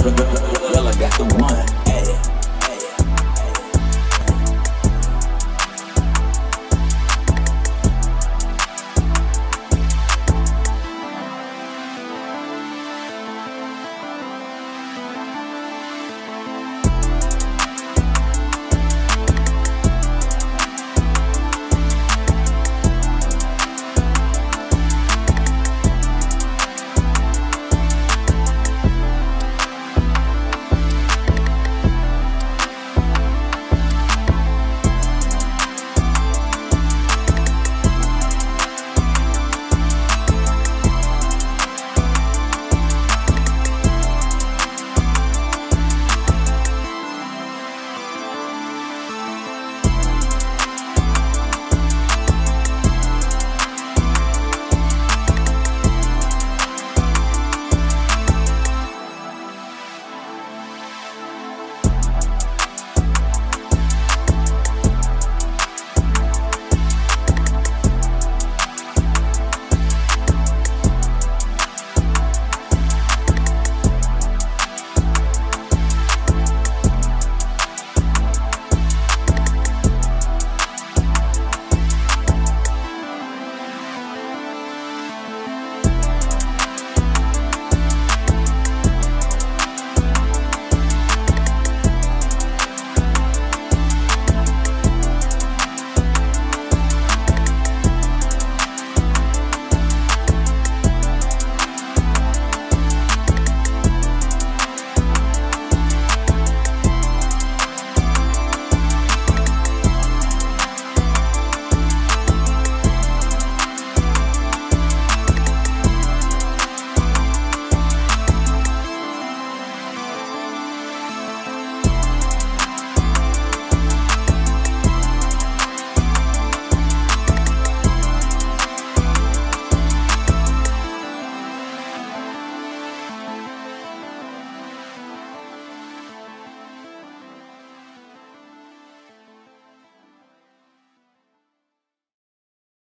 Girl, I got the one.